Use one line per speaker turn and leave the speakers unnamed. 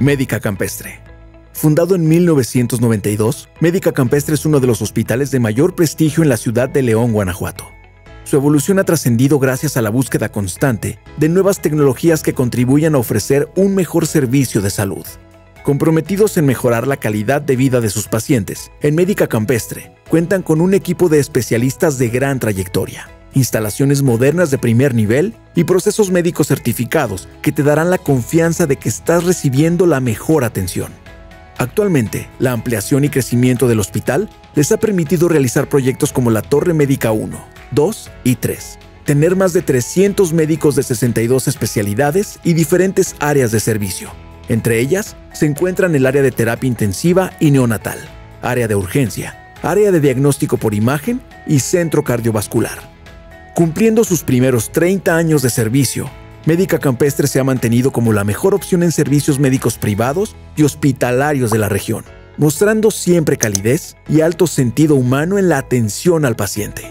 Médica Campestre. Fundado en 1992, Médica Campestre es uno de los hospitales de mayor prestigio en la ciudad de León, Guanajuato. Su evolución ha trascendido gracias a la búsqueda constante de nuevas tecnologías que contribuyan a ofrecer un mejor servicio de salud. Comprometidos en mejorar la calidad de vida de sus pacientes, en Médica Campestre cuentan con un equipo de especialistas de gran trayectoria, instalaciones modernas de primer nivel y procesos médicos certificados que te darán la confianza de que estás recibiendo la mejor atención. Actualmente, la ampliación y crecimiento del hospital les ha permitido realizar proyectos como la Torre Médica 1, 2 y 3, tener más de 300 médicos de 62 especialidades y diferentes áreas de servicio. Entre ellas se encuentran el área de terapia intensiva y neonatal, área de urgencia, área de diagnóstico por imagen y centro cardiovascular. Cumpliendo sus primeros 30 años de servicio, Médica Campestre se ha mantenido como la mejor opción en servicios médicos privados y hospitalarios de la región, mostrando siempre calidez y alto sentido humano en la atención al paciente.